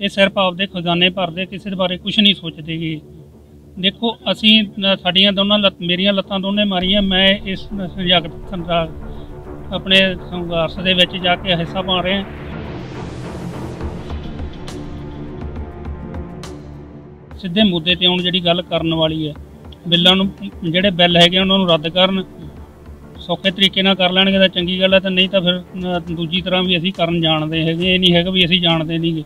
ਇਹ ਸਿਰਫ ਆਪਦੇ ਖਜ਼ਾਨੇ ਭਰਦੇ ਕਿਸੇ ਬਾਰੇ ਕੁਝ ਨਹੀਂ ਸੋਚਦੇ ਗੇ ਦੇਖੋ, ਅਸੀਂ ਸਾਡੀਆਂ ਦੋਨਾਂ ਲੱਤ, ਮੇਰੀਆਂ ਲੱਤਾਂ ਦੋਨੇ ਮਾਰੀਆਂ, ਮੈਂ ਇਸ ਸੰਯੁਕਤ ਆਪਣੇ ਸੰਘਰਸ਼ ਦੇ ਵਿੱਚ ਜਾ ਕੇ ਹਿੱਸਾ ਪਾ ਰਿਹਾ। ਸਿੱਧੇ ਮੁੱਦੇ ਤੇ ਹੁਣ ਜਿਹੜੀ ਗੱਲ ਕਰਨ ਵਾਲੀ ਹੈ। ਬਿੱਲਾਂ ਨੂੰ, ਜਿਹੜੇ ਬਿੱਲ ਹੈਗੇ ਉਹਨਾਂ ਨੂੰ ਰੱਦ ਕਰਨ, ਸੌਖੇ ਤਰੀਕੇ ਨਾਲ ਕਰ ਲੈਣਗੇ ਤਾਂ ਚੰਗੀ ਗੱਲ ਹੈ, ਤਾਂ ਨਹੀਂ ਤਾਂ ਫਿਰ ਦੂਜੀ ਤਰ੍ਹਾਂ ਵੀ ਅਸੀਂ ਕਰਨ ਜਾਣਦੇ ਹੈਗੇ। ਇਹ ਨਹੀਂ ਹੈਗਾ ਵੀ ਅਸੀਂ ਜਾਣਦੇ ਨਹੀਂਗੇ।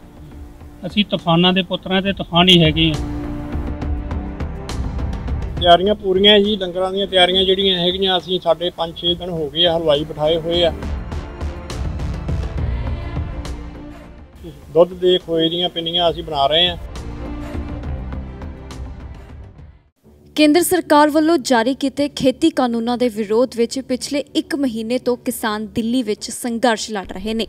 ਅਸੀਂ ਤੂਫਾਨਾਂ ਦੇ ਪੁੱਤਰਾਂ ਤੇ ਤੂਫਾਨ ਹੀ ਹੈਗੇ ਆ ਤਿਆਰੀਆਂ ਪੂਰੀਆਂ ਜੀ ਲੰਗਰਾਂ ਦੀਆਂ ਤਿਆਰੀਆਂ ਜਿਹੜੀਆਂ ਹੈਗੀਆਂ ਅਸੀਂ ਸਾਡੇ 5-6 ਦਿਨ ਹੋ ਗਏ ਆ ਹਲਵਾਈ ਬਿਠਾਏ ਹੋਏ ਆ। ਦੁੱਧ ਦੇ ਖੋਏ ਦੀਆਂ ਪਿੰਨੀਆਂ ਅਸੀਂ ਬਣਾ ਰਹੇ ਆ। ਕੇਂਦਰ ਸਰਕਾਰ ਵੱਲੋਂ ਜਾਰੀ ਕੀਤੇ ਖੇਤੀ ਕਾਨੂੰਨਾਂ ਦੇ ਵਿਰੋਧ ਵਿੱਚ ਪਿਛਲੇ 1 ਮਹੀਨੇ ਤੋਂ ਕਿਸਾਨ ਦਿੱਲੀ ਵਿੱਚ ਸੰਘਰਸ਼ ਲੜ ਰਹੇ ਨੇ।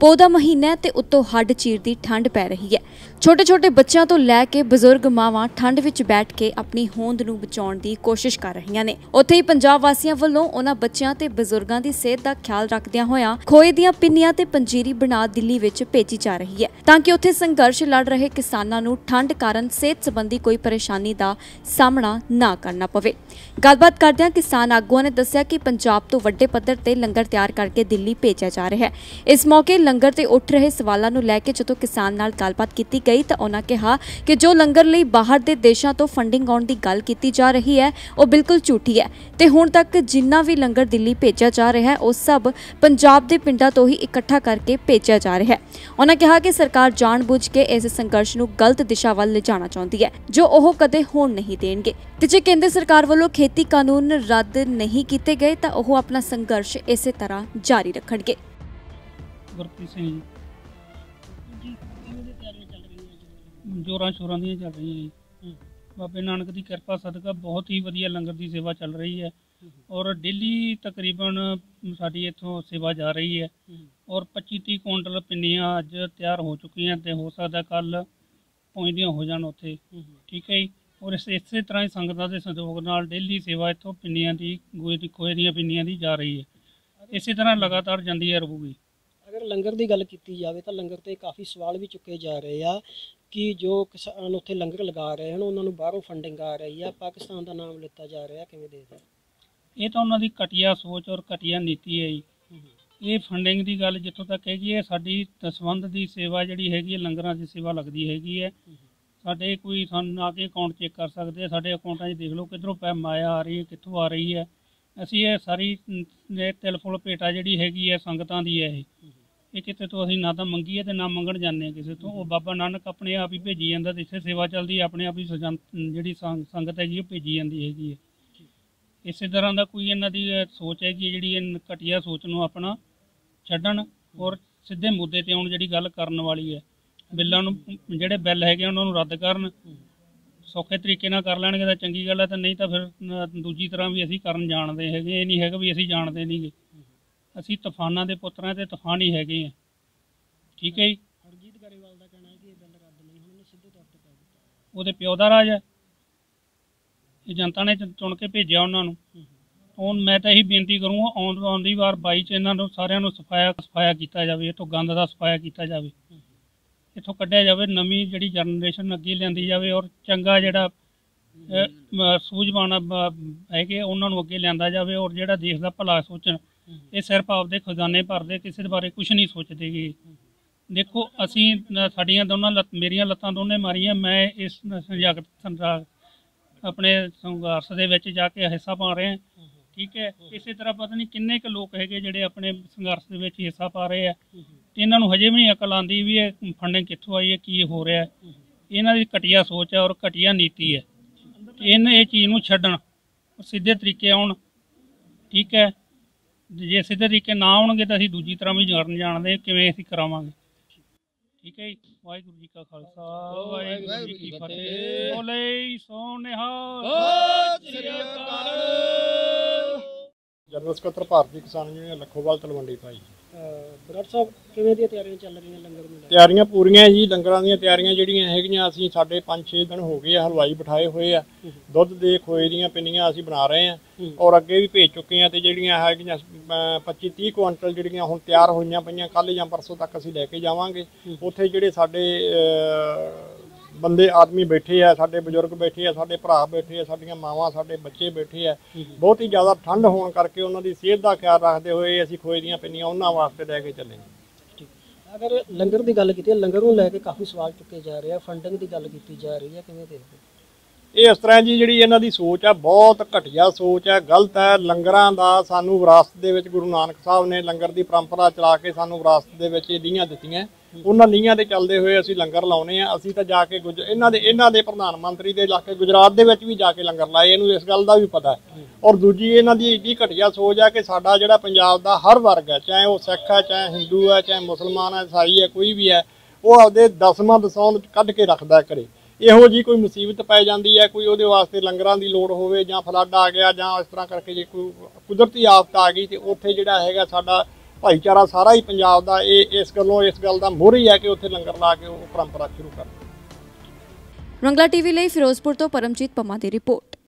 ਪੌਦਾ ਮਹੀਨਾ ਹੈ ਤੇ ਉੱਤੋਂ ਹੱਡ ਚੀਰ ਦੀ ਠੰਡ ਪੈ ਰਹੀ ਹੈ। ਛੋਟੇ-ਛੋਟੇ ਬੱਚਿਆਂ ਤੋਂ ਲੈ ਕੇ ਬਜ਼ੁਰਗ ਮਾਵਾਂ ਠੰਡ ਵਿੱਚ ਬੈਠ ਕੇ ਆਪਣੀ ਹੋਂਦ ਨੂੰ ਬਚਾਉਣ ਦੀ ਕੋਸ਼ਿਸ਼ ਕਰ ਰਹੀਆਂ ਨੇ। ਉੱਥੇ ਹੀ ਪੰਜਾਬ ਵਾਸੀਆਂ ਵੱਲੋਂ ਉਹਨਾਂ ਬੱਚਿਆਂ ਤੇ ਬਜ਼ੁਰਗਾਂ ਦੀ ਸਿਹਤ ਦਾ ਖਿਆਲ ਰੱਖਦਿਆਂ ਹੋਇਆਂ ਖੋਏ ਦੀਆਂ ਪਿੰਨੀਆਂ ਤੇ ਪੰਜੀਰੀ ਬਣਾ ਦਿੱਲੀ ਵਿੱਚ ਭੇਜੀ ਜਾ ਰਹੀ ਹੈ ਤਾਂ ਕਿ ਉੱਥੇ ਸੰਘਰਸ਼ ਲੜ ਰਹੇ ਕਿਸਾਨਾਂ ਨੂੰ ਠੰਡ ਕਾਰਨ ਸਿਹਤ ਸੰਬੰਧੀ ਕੋਈ ਪਰੇਸ਼ਾਨੀ ਦਾ ਸਾਹਮਣਾ ਨਾ ਕਰਨਾ ਪਵੇ। ਗੱਲਬਾਤ ਕਰਦਿਆਂ ਕਿਸਾਨ ਆਗੂਆਂ ਨੇ ਦੱਸਿਆ ਕਿ ਪੰਜਾਬ ਤੋਂ ਵੱਡੇ ਪੱਧਰ ਤੇ ਲੰਗਰ ਤਿਆਰ ਕਰਕੇ ਦਿੱਲੀ ਭੇਜਿਆ ਜਾ ਰਿਹਾ ਹੈ। ਇਸ ਮੌਕੇ ਲੰਗਰ ਤੇ ਉੱਠ ਰਹੇ ਸਵਾਲਾਂ ਨੂੰ ਲੈ ਕੇ ਜਦੋਂ ਕਿਸਾਨ ਨਾਲ ਗੱਲਬਾਤ ਕੀਤੀ ਗਈ ਤਾਂ ਉਹਨਾਂ ਕਿਹਾ ਕਿ ਜੋ ਲੰਗਰ ਲਈ ਬਾਹਰ ਦੇ ਦੇਸ਼ਾਂ ਤੋਂ ਫੰਡਿੰਗ ਆਉਣ ਦੀ ਗੱਲ ਕੀਤੀ ਜਾ ਰਹੀ ਹੈ, ਉਹ ਬਿਲਕੁਲ ਝੂਠੀ ਹੈ। ਤੇ ਹੁਣ ਤੱਕ ਜਿੰਨਾ ਵੀ ਲੰਗਰ ਦਿੱਲੀ ਭੇਜਿਆ ਜਾ ਰਿਹਾ ਹੈ, ਉਹ ਸਭ ਪੰਜਾਬ ਦੇ ਪਿੰਡਾਂ ਤੋਂ ਹੀ ਇਕੱਠਾ ਕਰਕੇ ਭੇਜਿਆ ਜਾ ਰਿਹਾ ਹੈ। ਉਹਨਾਂ ਕਿਹਾ ਕਿ ਸਰਕਾਰ ਜਾਣਬੁੱਝ ਕੇ ਇਸ ਸੰਘਰਸ਼ ਨੂੰ ਗਲਤ ਦਿਸ਼ਾ ਵੱਲ ਲਿਜਾਣਾ ਚਾਹੁੰਦੀ ਹੈ, ਜੋ ਉਹ ਕਦੇ ਹੋਣ ਨਹੀਂ ਦੇਣਗੇ। ਤੇ ਜੇ ਕੇਂਦਰ ਸਰਕਾਰ ਵੱਲੋਂ ਖੇਤੀ ਕਾਨੂੰਨ ਰੱਦ ਨਹੀਂ ਕੀਤੇ ਗਏ, ਤਾਂ ਉਹ ਆਪਣਾ ਸੰਘਰਸ਼ ਇਸੇ ਤਰ੍ਹਾਂ ਜਾਰੀ ਰੱਖਣਗੇ। ਗੁਰਪ੍ਰੀਤ ਸਿੰਘ ਜੀ। ਜੋਰਾਂ ਸ਼ੋਰਾਂ ਦੀਆਂ ਚੱਲ ਰਹੀਆਂ ਜੀ। ਬਾਬੇ ਨਾਨਕ ਦੀ ਕਿਰਪਾ ਸਦਕਾ ਬਹੁਤ ਹੀ ਵਧੀਆ ਲੰਗਰ ਦੀ ਸੇਵਾ ਚੱਲ ਰਹੀ ਹੈ। ਔਰ ਡੇਲੀ ਤਕਰੀਬਨ ਸਾਡੀ ਇੱਥੋਂ ਸੇਵਾ ਜਾ ਰਹੀ ਹੈ। ਔਰ 25 30 ਕੁਇੰਟਲ ਪਿੰਨੀਆਂ ਅੱਜ ਤਿਆਰ ਹੋ ਚੁੱਕੀਆਂ ਤੇ ਹੋ ਸਕਦਾ ਕੱਲ ਪਹੁੰਚਦੀਆਂ ਹੋ ਜਾਣ ਉੱਥੇ। ਠੀਕ ਹੈ ਜੀ? ਔਰ ਇਸ ਇਸੇ ਤਰ੍ਹਾਂ ਹੀ ਸੰਗਤਾਂ ਦੇ ਸਹਿਯੋਗ ਨਾਲ ਡੇਲੀ ਸੇਵਾ ਇੱਥੋਂ ਪਿੰਨੀਆਂ ਦੀ ਗੋਏ ਦੀ ਖੋਏ ਦੀਆਂ ਪਿੰਨੀਆਂ ਦੀ ਜਾ ਰਹੀ ਹੈ। ਇਸੇ ਤਰ੍ਹਾਂ ਲਗਾਤਾਰ ਜਾਂਦੀ ਹੈ ਰਹੂਗੀ। ਅਗਰ ਲੰਗਰ ਦੀ ਗੱਲ ਕੀਤੀ ਜਾਵੇ ਤਾਂ ਲੰਗਰ ਤੇ ਕਾਫੀ ਸਵਾਲ ਵੀ ਚੁੱਕੇ ਜਾ ਰਹੇ ਆ ਕਿ ਜੋ ਕਿਸਾਨ ਉੱਥੇ ਲੰਗਰ ਲਗਾ ਰਹੇ ਹਨ, ਉਹਨਾਂ ਨੂੰ ਬਾਹਰੋਂ ਫੰਡਿੰਗ ਆ ਰਹੀ ਆ, ਪਾਕਿਸਤਾਨ ਦਾ ਨਾਮ ਲਿੱਤਾ ਜਾ ਰਿਹਾ, ਕਿਵੇਂ ਦੇਖਦੇ ਇਹ ਤਾਂ ਉਹਨਾਂ ਦੀ ਘਟੀਆ ਸੋਚ ਔਰ ਘਟੀਆ ਨੀਤੀ ਹੈ ਜੀ। ਇਹ ਫੰਡਿੰਗ ਦੀ ਗੱਲ ਜਿੱਥੋਂ ਤੱਕ ਹੈਗੀ ਹੈ ਸਾਡੀ ਦਸਵੰਧ ਦੀ ਸੇਵਾ ਜਿਹੜੀ ਹੈਗੀ ਹੈ ਲੰਗਰਾਂ ਦੀ ਸੇਵਾ ਲੱਗਦੀ ਹੈਗੀ ਹੈ। ਸਾਡੇ ਕੋਈ ਸਾਨੂੰ ਆ ਕੇ ਅਕਾਊਂਟ ਚੈੱਕ ਕਰ ਸਕਦੇ ਆ ਸਾਡੇ ਅਕਾਊਂਟਾਂ 'ਚ ਦੇਖ ਲਓ ਕਿੱਧਰੋਂ ਪੈ ਮਾਇਆ ਆ ਰਹੀ ਹੈ ਕਿੱਥੋਂ ਆ ਰਹੀ ਹੈ। ਅਸੀਂ ਇਹ ਸਾਰੀ ਅਮ, ਤਿਲ ਫੁੱਲ ਭੇਟਾ ਜਿਹੜੀ ਹੈਗੀ ਹੈ ਸੰਗਤਾਂ ਦੀ ਹੈ ਇਹ। ਇਹ ਕਿਤੇ ਤੋਂ ਅਸੀਂ ਨਾ ਤਾਂ ਮੰਗੀਏ ਹੈ ਤੇ ਨਾ ਮੰਗਣ ਜਾਂਦੇ ਹਾਂ ਕਿਸੇ ਤੋਂ। ਉਹ ਬਾਬਾ ਨਾਨਕ ਆਪਣੇ ਆਪ ਹੀ ਭੇਜੀ ਜਾਂਦਾ ਤੇ ਇੱਥੇ ਸੇਵਾ ਚੱਲਦੀ ਆਪਣੇ ਆਪ ਹੀ ਜਿਹੜੀ ਸੰਗਤ ਹੈਗੀ ਉਹ ਭੇਜੀ ਜਾਂਦੀ ਹੈਗੀ ਹੈ। ਇਸੇ ਤਰ੍ਹਾਂ ਦਾ ਕੋਈ ਇਹਨਾਂ ਦੀ ਸੋਚ ਹੈ ਜਿਹੜੀ ਇਹ ਘਟੀਆ ਸੋਚ ਨੂੰ ਆਪਣਾ ਛੱਡਣ ਔਰ ਸਿੱਧੇ ਮੁੱਦੇ ਤੇ ਆਉਣ ਜਿਹੜੀ ਗੱਲ ਕਰਨ ਵਾਲੀ ਹੈ। ਬਿੱਲਾਂ ਨੂੰ ਜਿਹੜੇ ਬਿੱਲ ਹੈਗੇ ਉਹਨਾਂ ਨੂੰ ਰੱਦ ਕਰਨ ਸੌਖੇ ਤਰੀਕੇ ਨਾਲ ਕਰ ਲੈਣਗੇ ਤਾਂ ਚੰਗੀ ਗੱਲ ਹੈ ਤੇ ਨਹੀਂ ਤਾਂ ਫਿਰ ਦੂਜੀ ਤਰ੍ਹਾਂ ਵੀ ਅਸੀਂ ਕਰਨ ਜਾਣਦੇ ਹੈਗੇ ਇਹ ਨਹੀਂ ਹੈਗਾ ਵੀ ਅਸੀਂ ਜਾਣਦੇ ਨਹੀਂਗੇ ਅਸੀਂ ਤੂਫਾਨਾਂ ਦੇ ਪੁੱਤਰਾਂ ਤੇ ਤੂਫਾਨ ਹੀ ਹੈਗੇ ਆ ਠੀਕ ਹੈ ਜੀ? ਹਰਜੀਤ ਗਰੇਵਾਲ ਦਾ ਕਹਿਣਾ ਹੈ ਕਿ ਇਹ ਬਿੱਲ ਰੱਦ ਨਹੀਂ ਹੋਣੇ ਸਿੱਧੇ ਤੌਰ ਤੇ ਦਿੱਤਾ। ਉਹਦੇ ਪਿਓ ਦਾ ਰਾਜ ਹੈ। ਇਹ ਜਨਤਾ ਨੇ ਚੁਣ ਕੇ ਭੇਜਿਆ ਉਹਨਾਂ ਨੂੰ। ਹੁਣ ਮੈਂ ਤਾਂ ਇਹੀ ਬੇਨਤੀ ਕਰੂੰਗਾ, ਆਉਣ ਆਉਂਦੀ ਵਾਰ ਬਾਈ ਚ ਇਹਨਾਂ ਨੂੰ ਸਾਰਿਆਂ ਨੂੰ ਸਫਾਇਆ ਸਫਾਇਆ ਕੀਤਾ ਜਾਵੇ ਇਹ ਤੋਂ ਗੰਦ ਦਾ ਸਫਾਇਆ ਕੀਤਾ ਜਾਵੇ। ਇੱਥੋਂ ਕੱਢਿਆ ਜਾਵੇ, ਨਵੀਂ ਜਿਹੜੀ ਜਨਰੇਸ਼ਨ ਅੱਗੇ ਲਿਆਂਦੀ ਜਾਵੇ ਔਰ ਚੰਗਾ ਜਿਹੜਾ ਸੂਝਵਾਨ ਹੈਗੇ, ਉਹਨਾਂ ਨੂੰ ਅੱਗੇ ਲਿਆਂਦਾ ਜਾਵੇ ਔਰ ਜਿਹੜਾ ਦੇਸ਼ ਦਾ ਭਲਾ ਸੋਚਣ। ਇਹ ਸਿਰਫ ਆਪਦੇ ਖਜ਼ਾਨੇ ਭਰਦੇ, ਕਿਸੇ ਦੇ ਬਾਰੇ ਕੁਝ ਨਹੀਂ ਸੋਚਦੇ ਗੇ। ਦੇਖੋ, ਅਸੀਂ ਸਾਡੀਆਂ ਦੋਨਾਂ ਲੱਤ ਮੇਰੀਆਂ ਲੱਤਾਂ ਦੋਨੇ ਮਾਰੀਆਂ, ਮੈਂ ਇਸ ਸੰਯੁਕਤ ਆਪਣੇ ਸੰਘਰਸ਼ ਦੇ ਵਿੱਚ ਜਾ ਕੇ ਹਿੱਸਾ ਪਾ ਰਿਹਾ ਠੀਕ ਹੈ? ਇਸੇ ਤਰ੍ਹਾਂ ਪਤਾ ਨਹੀਂ ਕਿੰਨੇ ਕੁ ਲੋਕ ਹੈਗੇ ਜਿਹੜੇ ਆਪਣੇ ਸੰਘਰਸ਼ ਦੇ ਵਿੱਚ ਹਿੱਸਾ ਪਾ ਰਹੇ ਆ। ਤੇ ਇਹਨਾਂ ਨੂੰ ਹਜੇ ਵੀ ਨਹੀਂ ਅਕਲ ਆਂਦੀ ਵੀ ਇਹ ਫੰਡਿੰਗ ਕਿੱਥੋਂ ਆਈ ਹੈ ਕੀ ਹੋ ਰਿਹਾ ਹੈ। ਇਹਨਾਂ ਦੀ ਘਟੀਆ ਸੋਚ ਹੈ ਔਰ ਘਟੀਆ ਨੀਤੀ ਹੈ। ਇਹਨੇ ਇਹ ਚੀਜ਼ ਨੂੰ ਛੱਡਣ ਸਿੱਧੇ ਤਰੀਕੇ ਆਉਣ। ਠੀਕ ਹੈ? ਜੇ ਸਿੱਧੇ ਤਰੀਕੇ ਨਾ ਆਉਣਗੇ ਤਾਂ ਅਸੀਂ ਦੂਜੀ ਤਰ੍ਹਾਂ ਵੀ ਜਾਣ ਜਾਣਦੇ ਕਿਵੇਂ ਅਸੀਂ ਕਰਾਵਾਂਗੇ। ਠੀਕ ਹੈ ਜੀ। ਵਾਹਿਗੁਰੂ ਜੀ ਕਾ ਖਾਲਸਾ ਵਾਹਿਗੁਰੂ ਜੀ ਕੀ ਫਤਿਹ। ਬੋਲੇ ਸੋ ਨਿਹਾਲ ਜਨਰਲ ਸਕੱਤਰ ਭਾਰਤੀ ਕਿਸਾਨ ਯੂਨੀਅਨ ਲੱਖੋਵਾਲ ਤਲਵੰਡੀ ਭਾਈ। ਬਰਾੜ ਸਾਹਿਬ ਕਿਵੇਂ ਦੀਆਂ ਤਿਆਰੀਆਂ ਚੱਲ ਰਹੀਆਂ ਲੰਗਰ ਨੂੰ ਲੈ ਕੇ? ਤਿਆਰੀਆਂ ਪੂਰੀਆਂ ਜੀ ਲੰਗਰਾਂ ਦੀਆਂ ਤਿਆਰੀਆਂ ਜਿਹੜੀਆਂ ਹੈਗੀਆਂ ਅਸੀਂ ਸਾਡੇ 5-6 ਦਿਨ ਹੋ ਗਏ ਆ ਹਲਵਾਈ ਬਿਠਾਏ ਹੋਏ ਆ। ਦੁੱਧ ਦੇ ਖੋਏ ਦੀਆਂ ਪਿੰਨੀਆਂ ਅਸੀਂ ਬਣਾ ਰਹੇ ਆ। ਔਰ ਅੱਗੇ ਵੀ ਭੇਜ ਚੁੱਕੇ ਆ ਤੇ ਜਿਹੜੀਆਂ ਹੈਗੀਆਂ 25-30 ਕੁਇੰਟਲ ਜਿਹੜੀਆਂ ਹੁਣ ਤਿਆਰ ਹੋਈਆਂ ਪਈਆਂ ਕੱਲ ਜਾਂ ਪਰਸੋਂ ਤੱਕ ਅਸੀਂ ਲੈ ਕੇ ਜਾਵਾਂਗੇ। ਉੱਥੇ ਜਿਹੜੇ ਸਾਡੇ ਅਹ, ਬੰਦੇ ਆਦਮੀ ਬੈਠੇ ਆ ਸਾਡੇ ਬਜ਼ੁਰਗ ਬੈਠੇ ਆ ਸਾਡੇ ਭਰਾ ਬੈਠੇ ਆ ਸਾਡੀਆਂ ਮਾਵਾਂ ਸਾਡੇ ਬੱਚੇ ਬੈਠੇ ਆ। ਬਹੁਤ ਹੀ ਜ਼ਿਆਦਾ ਠੰਡ ਹੋਣ ਕਰਕੇ ਉਹਨਾਂ ਦੀ ਸਿਹਤ ਦਾ ਖਿਆਲ ਰੱਖਦੇ ਹੋਏ ਅਸੀਂ ਖੋਏ ਦੀਆਂ ਪਿੰਨੀਆਂ ਉਹਨਾਂ ਵਾਸਤੇ ਲੈ ਕੇ ਚੱਲੇ ਅਗਰ ਲੰਗਰ ਦੀ ਗੱਲ ਕੀਤੀ ਹੈ ਲੰਗਰ ਨੂੰ ਲੈ ਕੇ ਕਾਫੀ ਸਵਾਲ ਚੁੱਕੇ ਜਾ ਰਹੇ ਆ ਫੰਡਿੰਗ ਦੀ ਗੱਲ ਕੀਤੀ ਜਾ ਰਹੀ ਹੈ ਕਿਵੇਂ ਦੇਖਦੇ? ਇਹ ਇਸ ਤਰ੍ਹਾਂ ਜੀ ਜਿਹੜੀ ਇਹਨਾਂ ਦੀ ਸੋਚ ਆ, ਬਹੁਤ ਘਟੀਆ ਸੋਚ ਹੈ ਗਲਤ ਹੈ ਲੰਗਰਾਂ ਦਾ ਸਾਨੂੰ ਵਿਰਾਸਤ ਦੇ ਵਿੱਚ ਗੁਰੂ ਨਾਨਕ ਸਾਹਿਬ ਨੇ ਲੰਗਰ ਦੀ ਪਰੰਪਰਾ ਚਲਾ ਕੇ ਸਾਨੂੰ ਵਿਰਾਸਤ ਦੇ ਵਿੱਚ ਇਹ ਲੀਹਾਂ ਦਿੱਤੀਆਂ। ਉਹਨਾਂ ਲੀਹਾਂ ਤੇ ਚੱਲਦੇ ਹੋਏ ਅਸੀਂ ਲੰਗਰ ਲਾਉਨੇ ਆ। ਅਸੀਂ ਤਾਂ ਜਾ ਕੇ ਗੁਜ, ਇਹਨਾਂ ਦੇ ਇਹਨਾਂ ਦੇ ਪ੍ਰਧਾਨ ਮੰਤਰੀ ਦੇ ਇਲਾਕੇ ਗੁਜਰਾਤ ਦੇ ਵਿੱਚ ਵੀ ਜਾ ਕੇ ਲੰਗਰ ਲਾਏ। ਇਹਨੂੰ ਇਸ ਗੱਲ ਦਾ ਵੀ ਪਤਾ ਔਰ ਦੂਜੀ ਇਹਨਾਂ ਦੀ ਇੱਡੀ ਘਟੀਆ ਸੋਚ ਹੈ ਕਿ ਸਾਡਾ ਜਿਹੜਾ ਪੰਜਾਬ ਦਾ ਹਰ ਵਰਗ ਹੈ, ਚਾਹੇ ਉਹ ਸਿੱਖ ਹੈ, ਚਾਹੇ ਹਿੰਦੂ ਹੈ, ਚਾਹੇ ਮੁਸਲਮਾਨ ਹੈ, ਈਸਾਈ ਹੈ, ਕੋਈ ਵੀ ਹੈ, ਉਹ ਆਪਦੇ ਦਸਵਾਂ ਦਸੌਂ ਕੱਢ ਕੇ ਰੱਖਦਾ ਹੈ ਘਰੇ। ਇਹੋ ਜੀ ਕੋਈ ਮੁਸੀਬਤ ਪੈ ਜਾਂਦੀ ਹੈ, ਕੋਈ ਉਹਦੇ ਵਾਸਤੇ ਲੰਗਰਾਂ ਦੀ ਲੋੜ ਹੋਵੇ ਜਾਂ ਫਲੱਡ ਆ ਗਿਆ ਜਾਂ ਇਸ ਤਰ੍ਹਾਂ ਕਰਕੇ ਜੇ ਕੋਈ ਕੁਦਰਤੀ ਆਫਤ ਆ ਗਈ ਤੇ ਉੱਥੇ ਜਿਹੜਾ ਹੈਗਾ ਸਾਡਾ ਭਾਈਚਾਰਾ ਸਾਰਾ ਹੀ ਪੰਜਾਬ ਦਾ, ਇਹ ਇਸ ਗੱਲੋਂ ਇਸ ਗੱਲ ਦਾ ਮੋਹਰੀ ਹੈ ਕਿ ਉੱਥੇ ਲੰਗਰ ਲਾ ਕੇ ਉਹ ਪਰੰਪਰਾ ਸ਼ੁਰੂ ਕਰ ਰੰਗਲਾ ਟੀਵੀ ਲਈ ਫਿਰੋਜ਼ਪੁਰ ਤੋਂ ਪਰਮਜੀਤ ਪੰਮਾ ਦੀ ਰਿਪੋਰਟ।